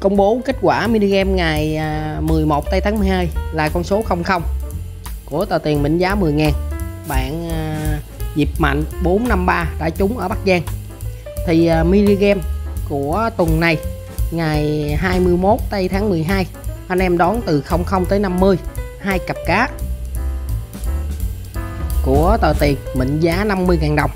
công bố kết quả mini game ngày à, 11 tây tháng 12 là con số 00 của tờ tiền mệnh giá 10 ngàn. Bạn à, Diệp Mạnh 453 đã trúng ở Bắc Giang. Thì à, mini game của tuần này ngày 21 tây tháng 12 anh em đón từ 00 tới 50 hai cặp cá của tờ tiền mệnh giá 50.000 đồng.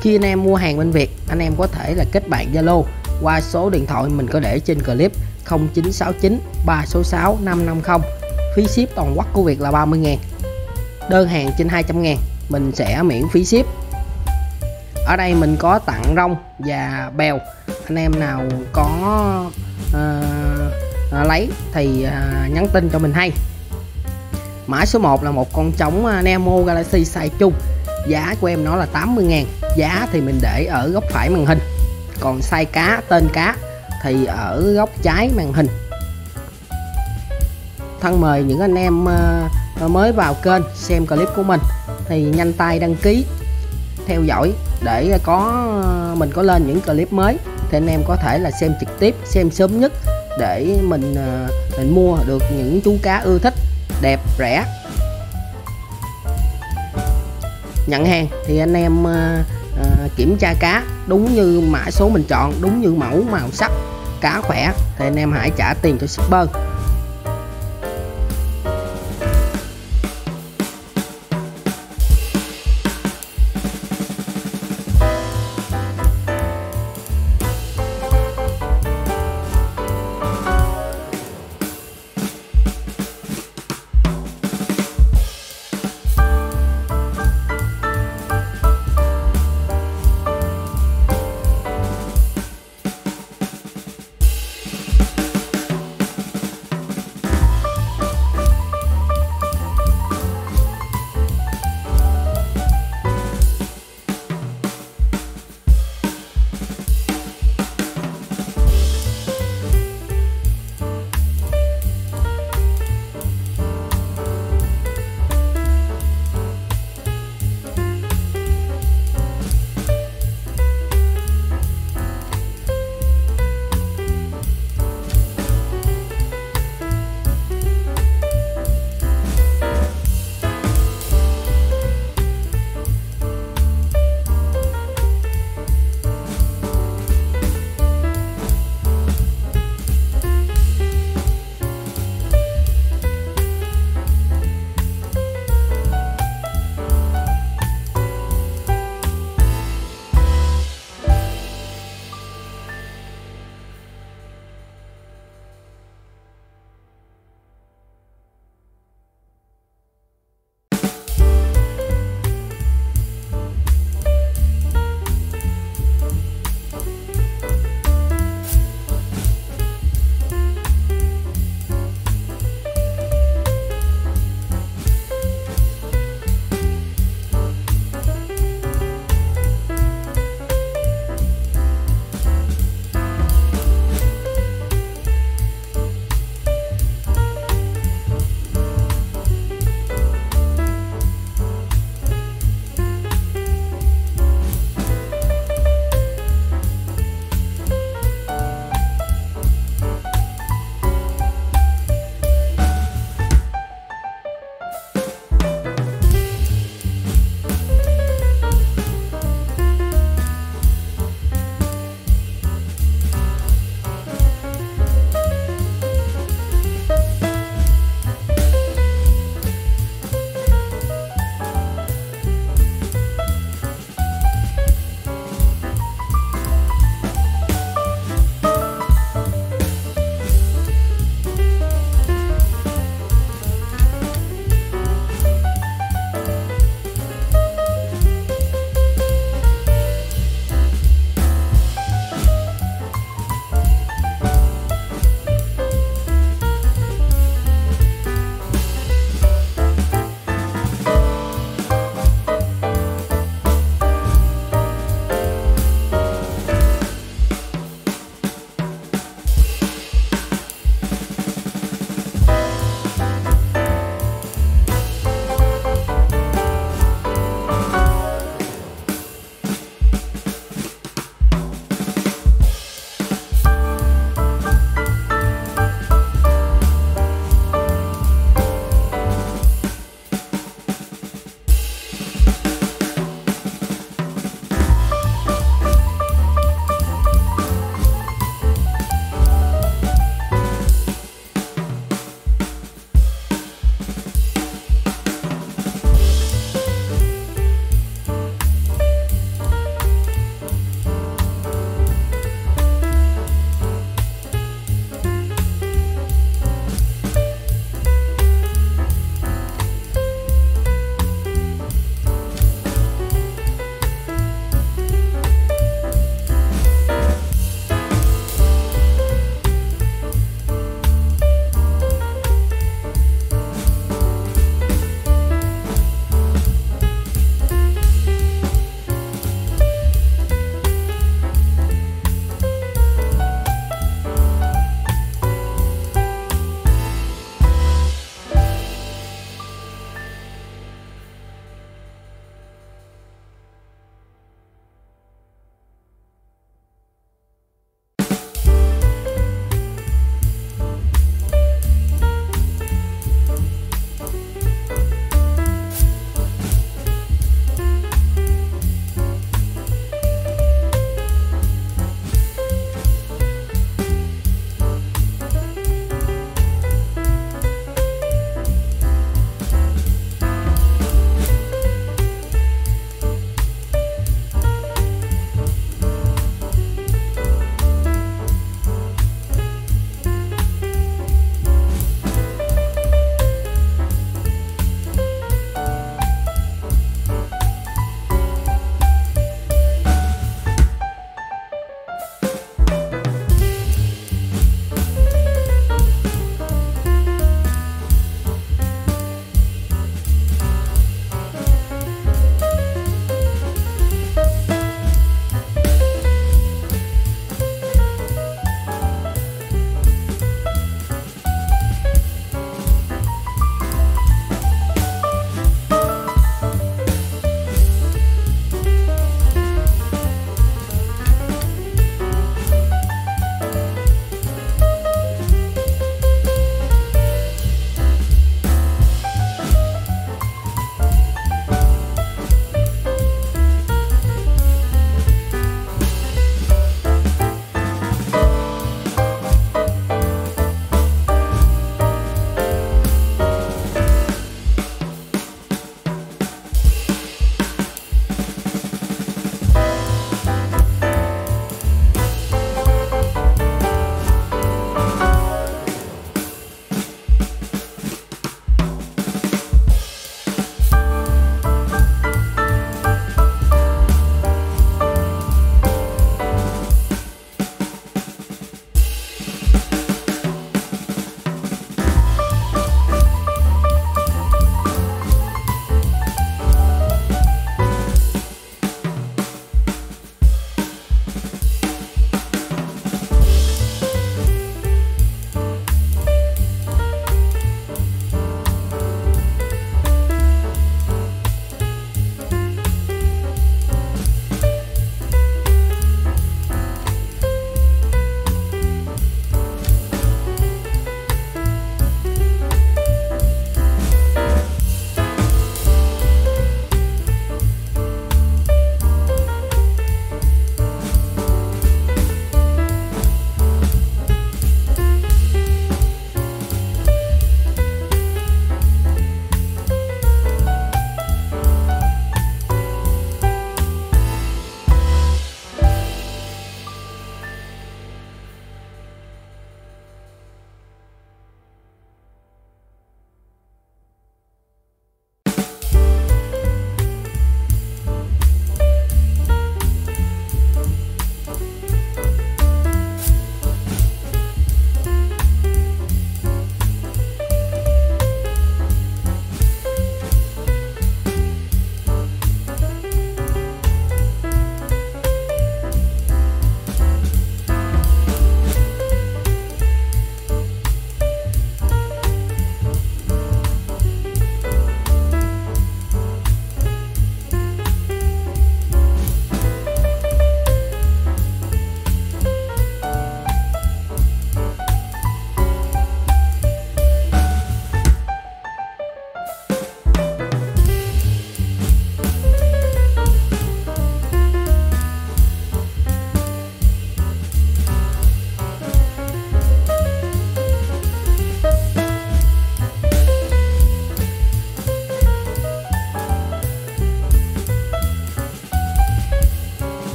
Khi anh em mua hàng bên Việt anh em có thể là kết bạn Zalo qua số điện thoại mình có để trên clip 0969 366 550 phí ship toàn quốc của Việt là 30 ngàn. Đơn hàng trên 200 ngàn mình sẽ miễn phí ship. Ở đây mình có tặng rong và bèo. Anh em nào có uh, lấy thì uh, nhắn tin cho mình hay. Mã số 1 là một con trống à, Nemo Galaxy size chung. Giá của em nó là 80 ngàn. Giá thì mình để ở góc phải màn hình còn size cá tên cá thì ở góc trái màn hình. Thân mời những anh em ờ, ờ, mới vào kênh xem clip của mình thì nhanh tay đăng ký theo dõi để có ờ, mình có lên những clip mới. Thì anh em có thể là xem trực tiếp xem sớm nhất để mình mình mua được những chú cá ưa thích đẹp rẻ. Nhận hàng thì anh em à, kiểm tra cá đúng như mã số mình chọn, đúng như mẫu màu sắc, cá khỏe, thì anh em hãy trả tiền cho shipper.